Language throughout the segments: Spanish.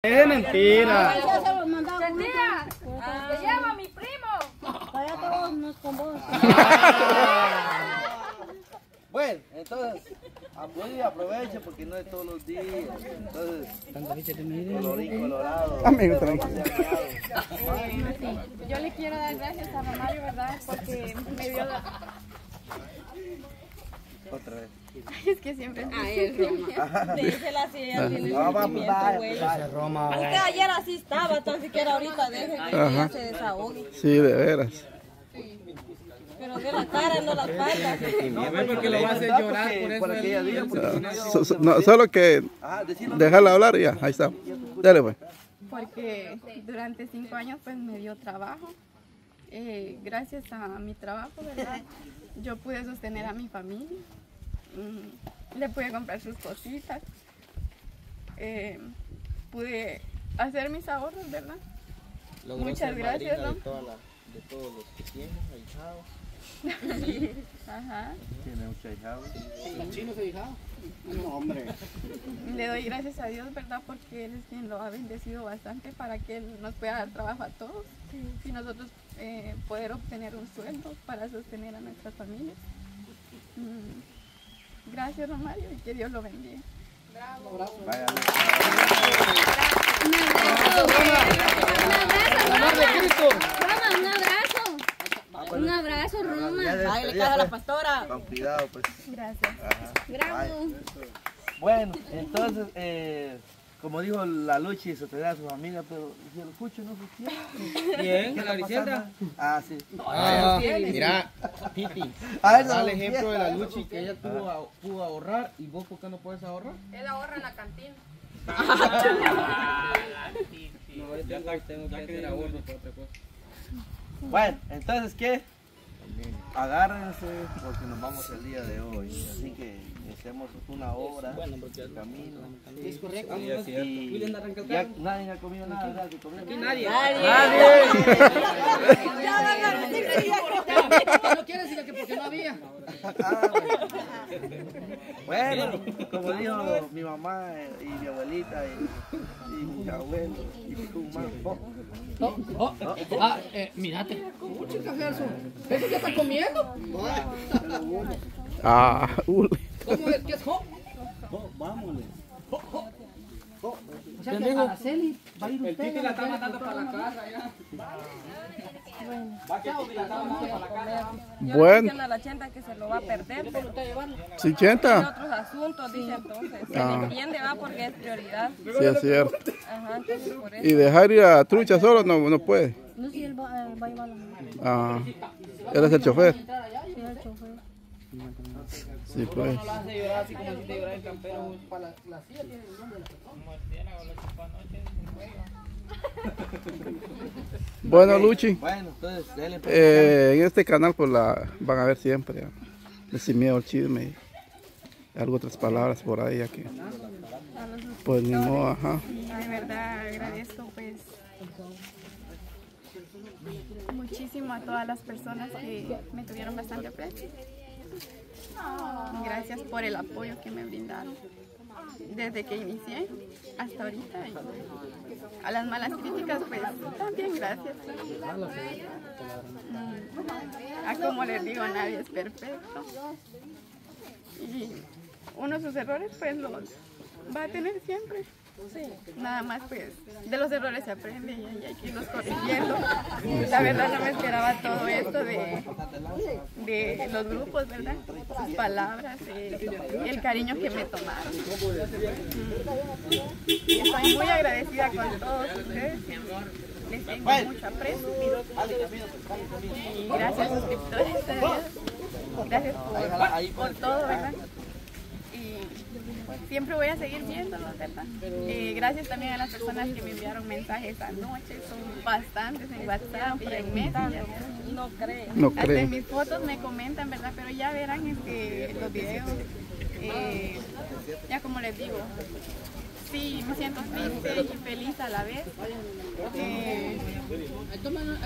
Es mentira. Tía, te llevo a mi primo. Vaya todos nos con vos. Bueno, entonces, apoye y aproveche porque no es todos los días. Entonces, colorín colorado. Amigo, tranquilo. Yo le quiero dar gracias a Romario, ¿verdad? Porque me dio la... Otra vez. Es que siempre... Dísela así, ella tiene No, va, sentimiento, vaya, güey. vaya. Roma, Usted ayer así estaba, tan siquiera ahorita deje que ella se desahogue. Sí, de veras. Pero de la cara, no la espalda. porque lo va a hacer llorar por eso. Por aquella día, porque si no, no, solo que decirlo. dejarla hablar y ya, ahí está. Dale pues. Porque durante cinco años pues me dio trabajo. Eh, gracias a mi trabajo, ¿verdad? Yo pude sostener a mi familia. Le pude comprar sus cositas. Eh, pude hacer mis ahorros, ¿verdad? Muchas gracias, ¿no? De, todos los que tienen, ahijados. Ajá. Tiene mucho ahijado. Le doy gracias a Dios, ¿verdad? Porque Él es quien lo ha bendecido bastante para que Él nos pueda dar trabajo a todos y nosotros eh, poder obtener un sueldo para sostener a nuestras familias. Mm, Gracias, Romario, y que Dios lo bendiga. Vaya. Roma, un abrazo. Un abrazo, Roma. Ya Ay, le despedida, cae a la pastora. Con cuidado, pues. Gracias. Bravo. Bueno, entonces, eh, como dijo la Luchi, se te da a su familia, pero si el cucho no se quiere. ¿Quién? ¿Qué ¿La Griselda? Ah, sí. Ah, mira, Titi, A ver, da el ejemplo de la. Luchi que ella tuvo a- pudo ahorrar y vos por qué no puedes ahorrar. Él ahorra en la cantina. No, yo tengo, tengo que hacer ahorro por otra cosa. Bueno, entonces, ¿qué? Agárrense porque nos vamos el día de hoy. Así que hacemos una hora de camino. Es correcto. Y ya nadie ha comido nada, ¿verdad? ¿Que comió? Nadie. No quiere decir que porque no había. Ah, bueno, como dijo mi mamá y mi abuelita y, y mi abuelo y tu mamá. oh, Oh, oh, ah, eh, mírate. Mucho café azul. ¿Eso ya está comiendo? Ah. ¿Cómo es que es ho? vámonos. O sea que Araceli va a ir usted. El la está mandando para la casa ya. Yo Bueno. diciendo a la chenta que se lo va a perder, pero Sí, tiene chenta. otros asuntos, dice entonces. Se Ah. le entiende, va, porque es prioridad. Sí, es cierto. Ajá, entonces por eso. Y dejar ir a trucha solo no, no puede. No, si él va, eh, va a llevar la Ah, él es el chofer. Sí, el chofer. Sí, pues. No la hace llorar así como si te llorara el campero. Para la, silla tiene el nombre de la Bueno, Luchi, Bueno, entonces, dale. pues. eh, en este canal pues la van a ver siempre. Sin miedo al chisme y algo otras palabras por ahí. ya que, A los pues ni modo, ajá. De verdad agradezco pues muchísimo a todas las personas que me tuvieron bastante aprecio. Gracias por el apoyo que me brindaron desde que inicié hasta ahorita. A las malas críticas pues también gracias. Mm, A como les digo, nadie es perfecto. Y uno sus errores pues los va a tener siempre. Nada más pues de los errores se aprende y hay que irlos corrigiendo. La verdad no me esperaba todo esto de, de los grupos, ¿verdad? Sus palabras, eh, el cariño que me tomaron. Y estoy muy agradecida con todos ustedes. Les tengo mucho aprecio. Y gracias suscriptores. Gracias por, por todo, ¿verdad? Siempre voy a seguir viéndolos, ¿verdad? Eh, gracias también a las personas que me enviaron mensajes anoche, son bastantes en WhatsApp y en Messenger. No cree. No Hasta en creo. mis fotos me comentan, ¿verdad? Pero ya verán este, los videos. eh, ya como les digo, sí, me siento triste y feliz a la vez. Eh,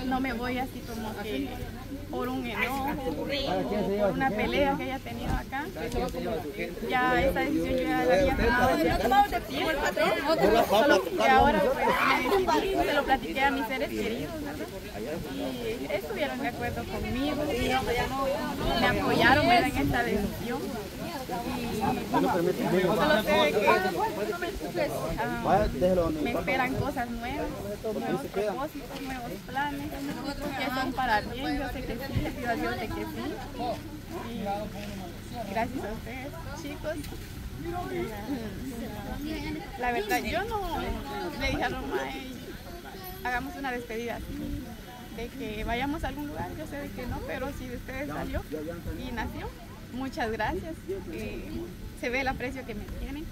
no me voy así como que por un enojo, por una pelea que haya tenido acá. Ya esa decisión yo ya la había tomado desde hace tiempo. Que ahora pues me decidí, se lo platiqué a mis seres queridos, ¿verdad? Y estuvieron de acuerdo conmigo, me apoyaron ¿verdad? en esta decisión. Y solo sé que ah, me esperan cosas nuevas, nuevos propósitos, nuevos planes, que son para bien. Yo sé que de que sí. Y gracias a ustedes, chicos. La verdad, yo no le dije a Roma, "Ey, hagamos una despedida de que vayamos a algún lugar, yo sé de que no, pero si de ustedes salió y nació, muchas gracias. Eh, se ve el aprecio que me tienen.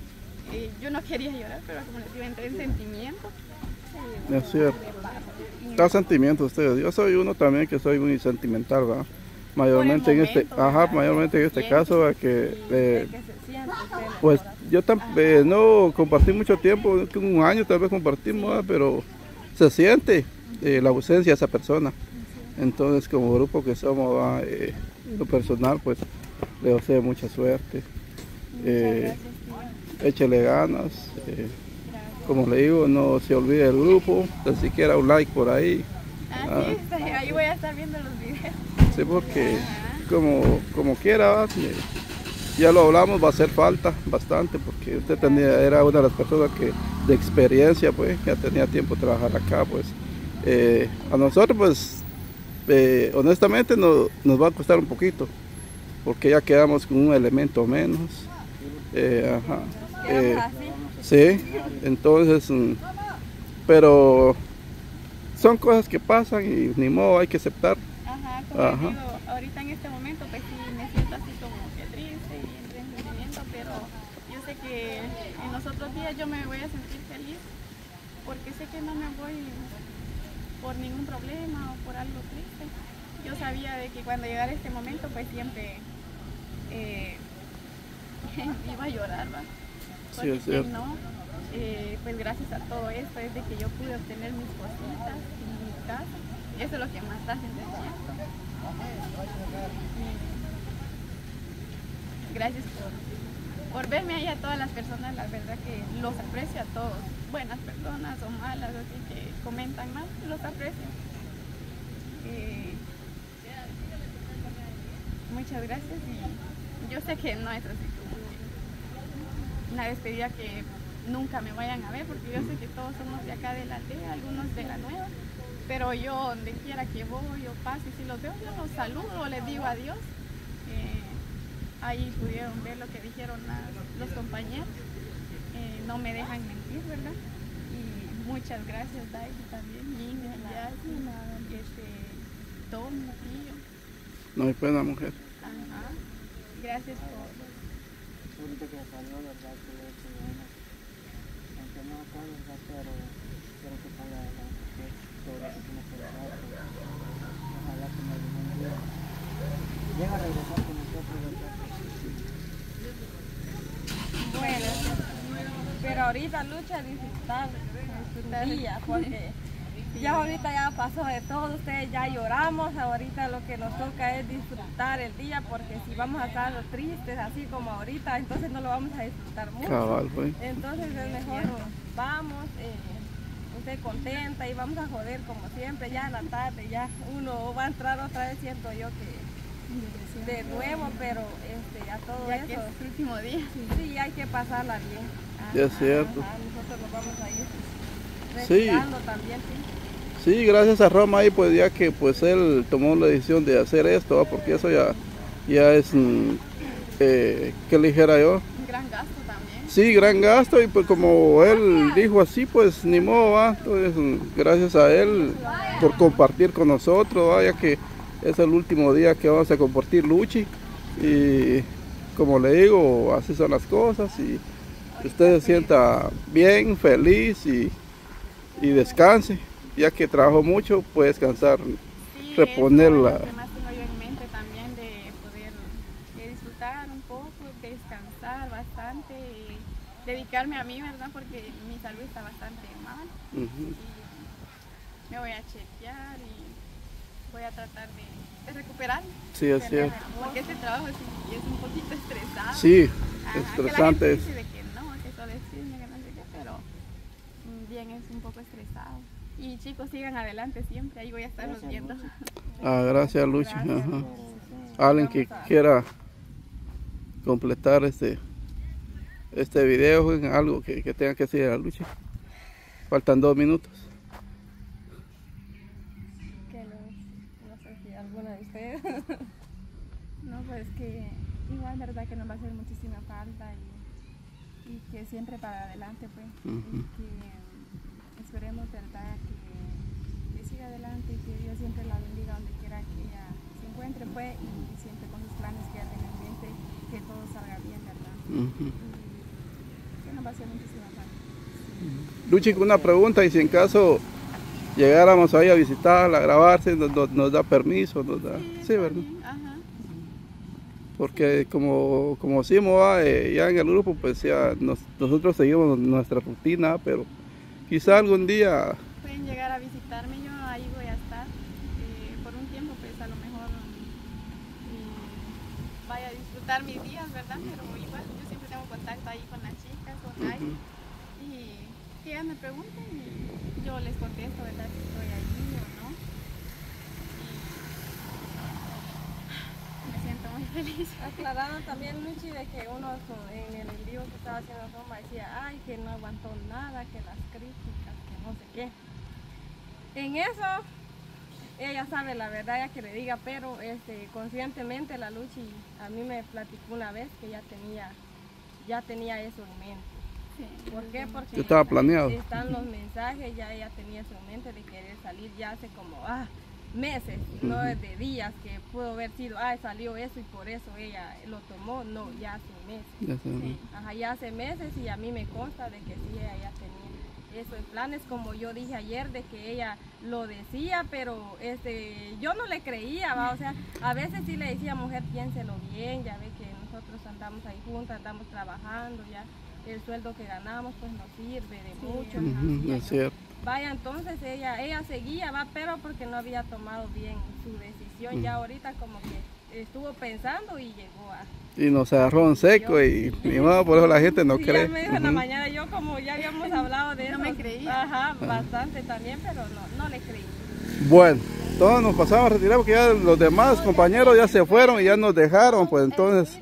Eh, yo no quería llorar, pero como les digo, entré en sentimiento. Eh, Es cierto. Da sentimiento ustedes. Yo soy uno también que soy muy sentimental, ¿va? Mayormente en este, momento, ajá, ¿verdad? mayormente en este caso, ¿va? que eh, usted pues yo eh, no compartí mucho tiempo, un año tal vez compartimos, ¿va? pero se siente eh, la ausencia de esa persona. Entonces como grupo que somos. Eh, lo personal, pues le deseo mucha suerte. Eh, échele ganas. Como le digo, no se olvide del grupo, ni siquiera un like por ahí. Ah, sí, está- ahí voy a estar viendo los videos. Sí, porque como, como quiera, ya lo hablamos, va a hacer falta bastante, porque usted tenía, era una de las personas que de experiencia, pues, ya tenía tiempo de trabajar acá, pues. Eh, a nosotros, pues, eh, honestamente no- nos va a costar un poquito, porque ya quedamos con un elemento menos. Eh, ajá. Eh, sí, entonces, mm, pero son cosas que pasan y ni modo, hay que aceptar. Ajá, como Ajá. digo, ahorita en este momento pues sí me siento así como que triste y en sentimiento, pero yo sé que en los otros días yo me voy a sentir feliz porque sé que no me voy por ningún problema o por algo triste. Yo sabía de que cuando llegara este momento pues siempre eh, iba a llorar, ¿va? Sí, Porque es ¿quién cierto. no, eh, pues gracias a todo esto es de que yo pude obtener mis cositas y mi casa. Eso es lo que más está haciendo Gracias por, por verme ahí a todas las personas, la verdad que los aprecio a todos, buenas personas o malas, así que comentan mal, los aprecio. Eh, muchas gracias y yo sé que no es así como una despedida que nunca me vayan a ver, porque yo sé que todos somos de acá de la aldea, algunos de la nueva, pero yo donde quiera que voy o pase, si los veo, yo los saludo, les digo adiós. Eh, ahí pudieron ver lo que dijeron las- los compañeros, Eh, no me dejan mentir, ¿verdad? Y muchas gracias, Daisy también, Gina, Yasmin, este, Tom, tío. No hay pena, mujer. Ajá. Gracias por, Ahorita que salió, verdad, que le he hecho bueno. Aunque no acá, verdad, pero quiero que salga adelante, que es todo lo que tiene que lograr, pues, Ojalá que me algún día llegue a regresar con nosotros, verdad. Bueno, pero ahorita lucha a disfrutar de su día, porque ya ahorita ya pasó de todo, ustedes ya lloramos, ahorita lo que nos toca es disfrutar el día, porque si vamos a estar tristes así como ahorita, entonces no lo vamos a disfrutar mucho. Cabal, pues. Entonces es mejor vamos, eh, usted contenta y vamos a joder como siempre, ya en la tarde, ya uno va a entrar otra vez, siento yo que de nuevo, pero este, a todo ya que es eso, el último día. sí hay que pasarla bien. Ya es cierto. Ajá, nosotros nos vamos a ir Sí. también, sí. Sí, gracias a Roma ahí, pues ya que pues él tomó la decisión de hacer esto, ¿va? porque eso ya, ya es, mm, eh, ¿qué le dijera yo? Un gran gasto también. Sí, gran gasto y pues como él dijo así, pues ni modo, ¿va? Entonces, mm, gracias a él por compartir con nosotros, ¿va? ya que es el último día que vamos a compartir Luchi y como le digo, así son las cosas y usted se sienta bien, feliz y, y descanse, ya que trabajó mucho, puede descansar. Sí, reponer eso la- es lo que más tengo yo en mente también de poder disfrutar un poco, descansar bastante, y dedicarme a mí, ¿verdad? Porque mi salud está bastante mal. Ujú. me voy a chequear y voy a tratar de, de recuperar. Sí, es cierto. Porque este trabajo es, es un poquito estresado. Sí, Ajá, estresante Que la es. gente dice de que no, que solo es chisme, que no sé qué, pero bien es un poco estresado. Y chicos, sigan adelante siempre, ahí voy a estarlos Gracias, viendo. Ah, gracias. Ajá. Sí, Alguien que quiera completar este este video en algo que, que tenga que decir a Luchi. Faltan dos minutos. Que no, no sé si alguna de ustedes. No, pues que igual, verdad que nos va a hacer muchísima falta y, y que siempre para adelante, pues. Ujú. Y que esperemos, verdad, que, que siga adelante y que Dios siempre la bendiga donde quiera que ella se encuentre, pues, y siempre con sus planes que ella tenga en mente, que todo salga bien, ¿verdad? Y que nos va a hacer muchísima falta. Luchi, una pregunta, y si en caso llegáramos ahí a visitarla, a grabarse, nos, nos- nos da permiso, nos da... Sí, ¿verdad? Ajá. Porque como, como decimos ah, eh, ya en el grupo, pues ya nos- nosotros seguimos nuestra rutina, pero quizá algún día... Pueden llegar a visitarme, yo ahí voy a estar eh, por un tiempo, pues a lo mejor mm, vaya a disfrutar mis días, ¿verdad? Pero igual yo siempre tengo contacto ahí con las chicas, con Ay, y que ellas me pregunten y yo les contesto, ¿verdad? Si estoy allí o no. Y me siento muy feliz. Aclararon también, Luchi, de que uno en el envío que estaba haciendo Roma decía, ay, que no aguantó nada, que las críticas, que no sé qué. En eso, ella sabe la verdad, ya que le diga, pero este, conscientemente la Luchi a mí me platicó una vez que ya tenía, ya tenía eso en mente. Sí. ¿Por qué? Porque Ya estaba planeado. están los mensajes, ya ella tenía en mente de querer salir ya hace como ah, meses, no de días, que pudo haber sido, ah, salió eso y por eso ella lo tomó, no, ya hace meses. ya sé, Ajá, ya hace meses y a mí me consta de que sí, ella ya tenía eso en planes, como yo dije ayer, de que ella lo decía, pero este, yo no le creía, ¿va? o sea, a veces sí le decía, mujer, piénselo bien, ya ve que nosotros andamos ahí juntas, andamos trabajando, ya el sueldo que ganamos pues nos sirve de mucho. Es cierto. Vaya, entonces ella, ella seguía, va, pero porque no había tomado bien su decisión, ya ahorita como que estuvo pensando y llegó a... Y nos agarró en seco y ni modo, por eso la gente no Sí, cree. me dijo en la mañana, yo como ya habíamos hablado de eso. No me creía. Ajá, bastante también, pero no, no le creí. Bueno, todos nos pasamos a retirar porque ya los demás compañeros ya se fueron y ya nos dejaron, pues entonces